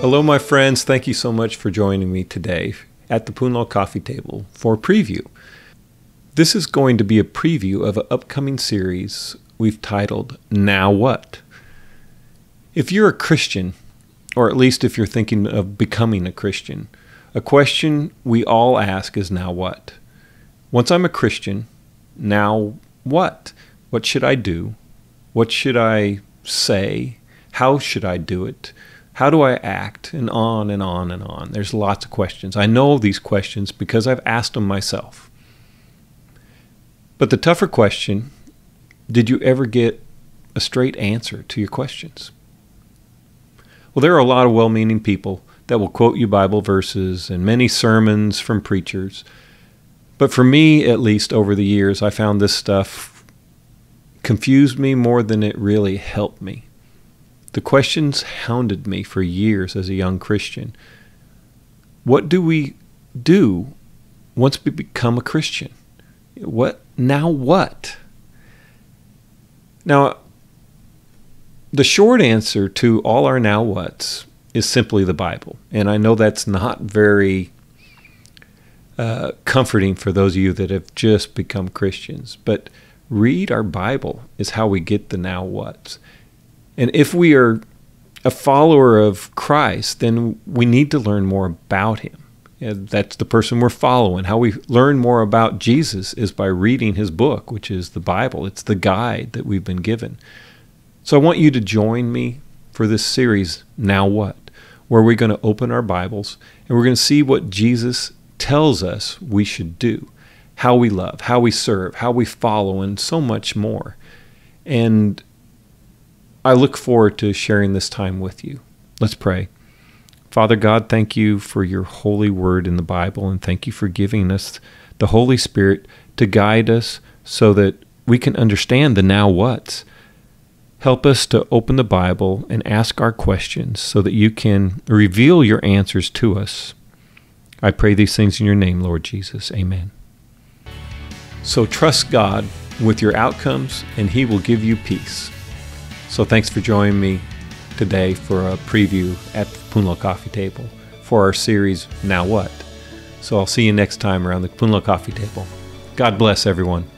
Hello, my friends. Thank you so much for joining me today at the PUNLA Coffee Table for preview. This is going to be a preview of an upcoming series we've titled Now What? If you're a Christian, or at least if you're thinking of becoming a Christian, a question we all ask is now what? Once I'm a Christian, now what? What should I do? What should I say? How should I do it? How do I act? And on and on and on. There's lots of questions. I know these questions because I've asked them myself. But the tougher question did you ever get a straight answer to your questions? Well, there are a lot of well meaning people that will quote you Bible verses and many sermons from preachers. But for me, at least over the years, I found this stuff confused me more than it really helped me. The questions hounded me for years as a young Christian. What do we do once we become a Christian? What now what? Now the short answer to all our now whats is simply the Bible. And I know that's not very uh, comforting for those of you that have just become Christians, but read our Bible is how we get the now whats. And if we are a follower of Christ, then we need to learn more about him. And that's the person we're following. How we learn more about Jesus is by reading his book, which is the Bible. It's the guide that we've been given. So I want you to join me for this series, Now What? where we're going to open our Bibles and we're going to see what Jesus tells us we should do, how we love, how we serve, how we follow, and so much more. And I look forward to sharing this time with you. Let's pray. Father God, thank you for your holy word in the Bible, and thank you for giving us the Holy Spirit to guide us so that we can understand the now what's. Help us to open the Bible and ask our questions so that you can reveal your answers to us. I pray these things in your name, Lord Jesus. Amen. So trust God with your outcomes, and He will give you peace. So thanks for joining me today for a preview at the PUNLA Coffee Table for our series, Now What? So I'll see you next time around the PUNLA Coffee Table. God bless everyone.